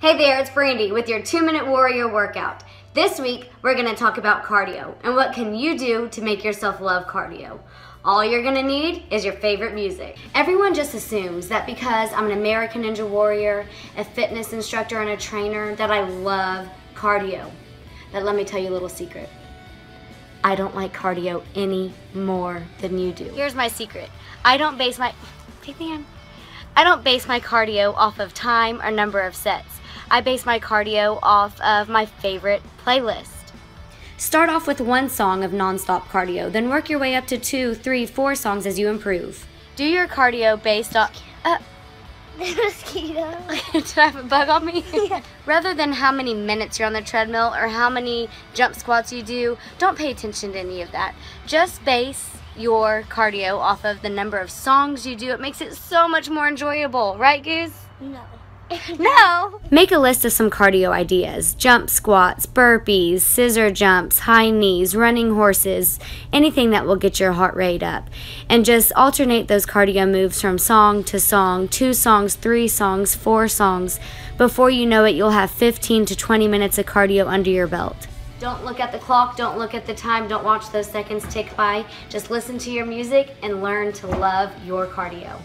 Hey there, it's Brandi with your 2-Minute Warrior Workout. This week, we're going to talk about cardio and what can you do to make yourself love cardio. All you're gonna need is your favorite music. Everyone just assumes that because I'm an American Ninja Warrior, a fitness instructor, and a trainer, that I love cardio. But let me tell you a little secret. I don't like cardio any more than you do. Here's my secret. I don't base my, take. I don't base my cardio off of time or number of sets. I base my cardio off of my favorite playlist. Start off with one song of nonstop cardio, then work your way up to two, three, four songs as you improve. Do your cardio based on. Uh, mosquito. Did I have a bug on me? Yeah. Rather than how many minutes you're on the treadmill or how many jump squats you do, don't pay attention to any of that. Just base your cardio off of the number of songs you do. It makes it so much more enjoyable, right, Goose? No. no. Make a list of some cardio ideas jump squats, burpees, scissor jumps, high knees, running horses, anything that will get your heart rate up. And just alternate those cardio moves from song to song, two songs, three songs, four songs. Before you know it, you'll have 15 to 20 minutes of cardio under your belt. Don't look at the clock, don't look at the time, don't watch those seconds tick by. Just listen to your music and learn to love your cardio.